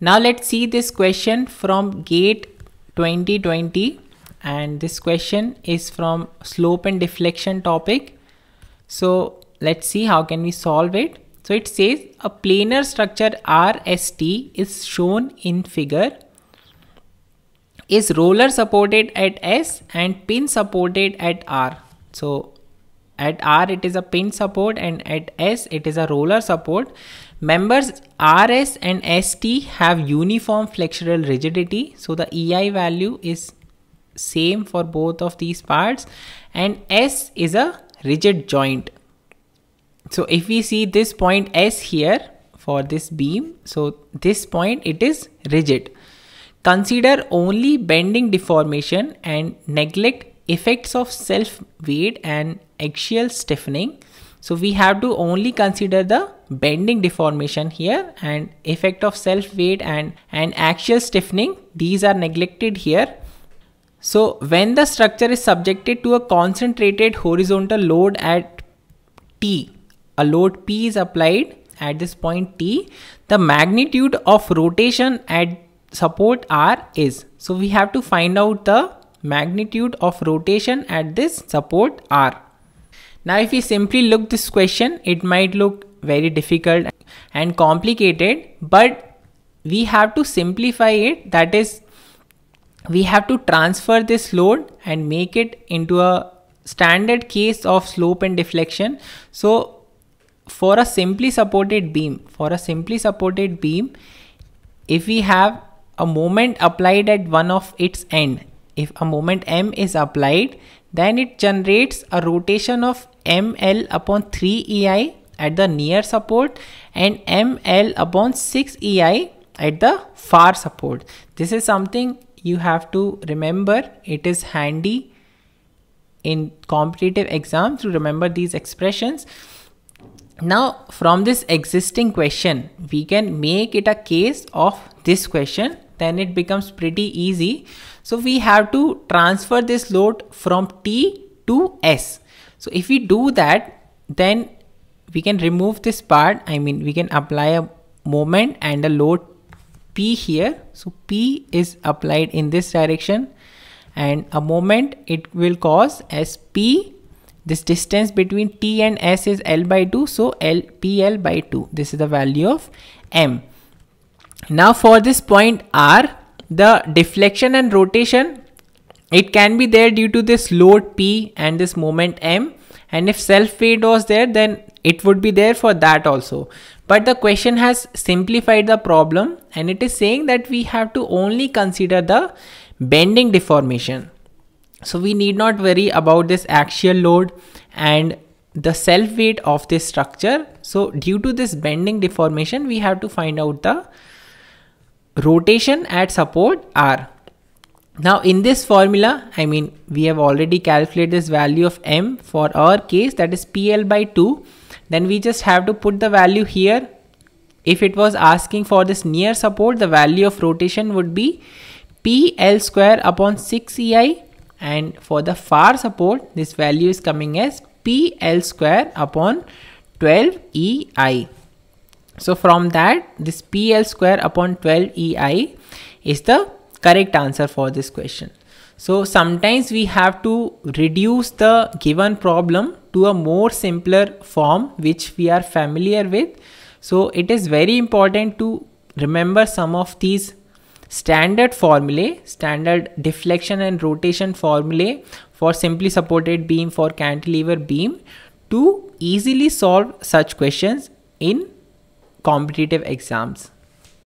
Now let's see this question from GATE 2020 and this question is from slope and deflection topic. So let's see how can we solve it. So it says a planar structure RST is shown in figure is roller supported at S and pin supported at R. So at R it is a pin support and at S it is a roller support. Members RS and ST have uniform flexural rigidity. So the EI value is same for both of these parts and S is a rigid joint. So if we see this point S here for this beam, so this point it is rigid. Consider only bending deformation and neglect effects of self weight and axial stiffening. So we have to only consider the bending deformation here and effect of self weight and, and axial stiffening. These are neglected here. So when the structure is subjected to a concentrated horizontal load at T, a load P is applied at this point T, the magnitude of rotation at support R is. So we have to find out the magnitude of rotation at this support R. Now if we simply look this question, it might look very difficult and complicated, but we have to simplify it. That is, we have to transfer this load and make it into a standard case of slope and deflection. So for a simply supported beam, for a simply supported beam, if we have a moment applied at one of its end if a moment m is applied then it generates a rotation of ml upon 3 ei at the near support and ml upon 6 ei at the far support this is something you have to remember it is handy in competitive exams to remember these expressions now from this existing question we can make it a case of this question then it becomes pretty easy. So we have to transfer this load from T to S. So if we do that, then we can remove this part. I mean, we can apply a moment and a load P here. So P is applied in this direction and a moment it will cause SP this distance between T and S is L by 2 so L PL by 2 this is the value of M now for this point R, the deflection and rotation, it can be there due to this load P and this moment M. And if self weight was there, then it would be there for that also. But the question has simplified the problem and it is saying that we have to only consider the bending deformation. So we need not worry about this axial load and the self weight of this structure. So due to this bending deformation, we have to find out the rotation at support R. Now in this formula, I mean, we have already calculated this value of M for our case that is PL by 2. Then we just have to put the value here. If it was asking for this near support, the value of rotation would be PL square upon 6 EI. And for the far support, this value is coming as PL square upon 12 EI. So from that, this PL square upon 12 EI is the correct answer for this question. So sometimes we have to reduce the given problem to a more simpler form which we are familiar with. So it is very important to remember some of these standard formulae, standard deflection and rotation formulae for simply supported beam for cantilever beam to easily solve such questions in competitive exams.